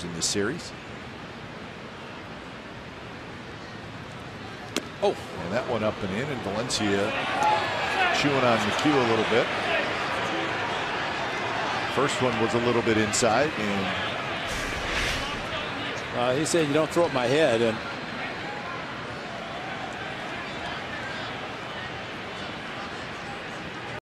games in this series. Oh, and that one up and in, and Valencia chewing on McHugh a little bit. First one was a little bit inside, and uh, he said, "You don't throw up my head," and